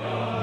des